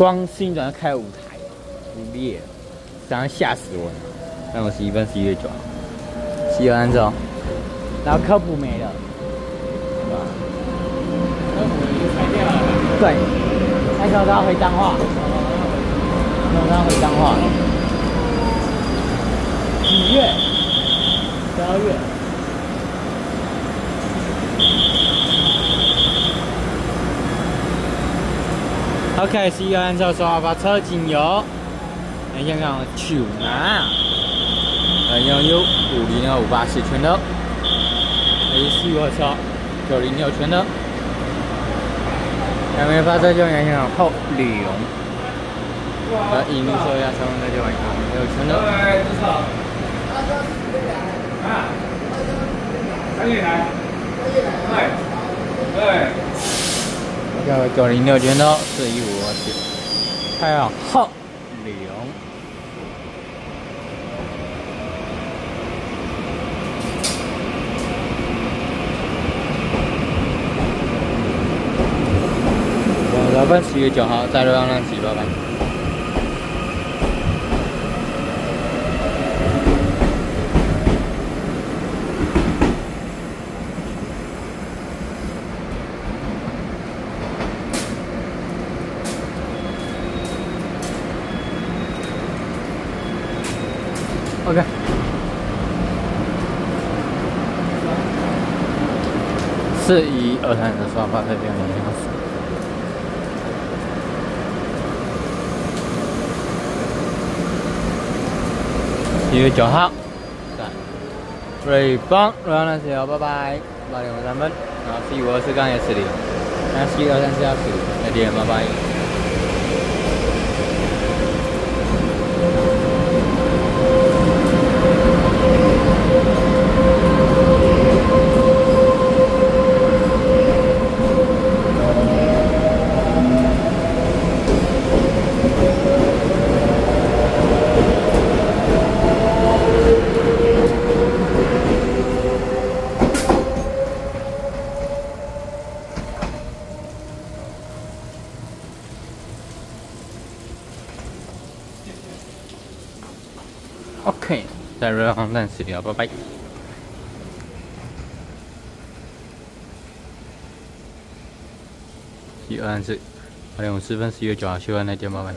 光新转开五台，五列，想要吓死我了。但我十一分十一月九号，十一月安走，然后科普没了，对吧？科普已经拆掉了。对，那时候他回脏话，那时候回脏话。几月？十二月。OK，十一月按照说把车进油。来看看九南，呃，拥有五零二五八四全的，还是四货车九零六全的。还没发车就看看后流。呃，引路说一下，车门那就完看，有全的。对，多少？啊？三月来。对。对。幺九零六全的，四一五二七，还有号零。老板十月九号在洛阳南起，拜拜。OK。四一二三四刷发这边两千块。一月九号，瑞邦，瑞邦那时候，拜。拜，八点五三分，然后 C 五二四杠也是零，那 C 二三四幺四，再见，拜拜。OK，在瑞航站十秒，拜拜。一二三四，八点五十分，十一月九号，希望那点拜拜。